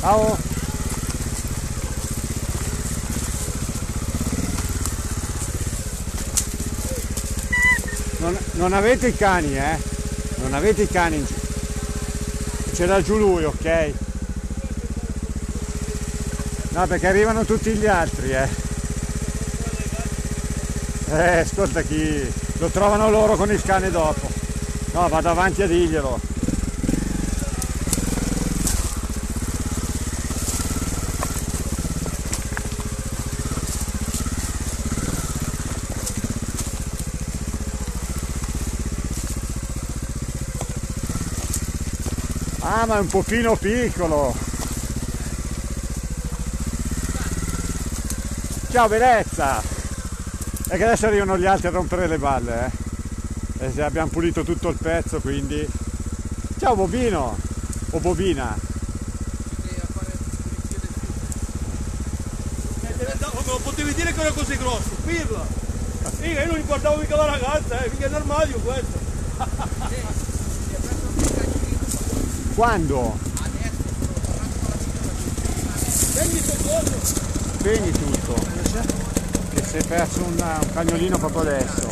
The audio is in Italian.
Ciao. Non, non avete i cani, eh? Non avete i cani in giro. C'era giù lui, ok? No, perché arrivano tutti gli altri, eh. Eh, ascolta chi... Lo trovano loro con il cane dopo. No, vado avanti a dirglielo. Ah, ma è un pochino piccolo. Ciao bellezza! E che adesso arrivano gli altri a rompere le balle, eh. E se abbiamo pulito tutto il pezzo, quindi... Ciao Bobino! O Bobina! Come lo potevi dire che era così grosso? Pirla! Io non guardavo mica la ragazza, eh, mica è armadio questo! Quando? Prendi soccorso! Spegni tutto. Che si è perso un, un cagnolino proprio adesso.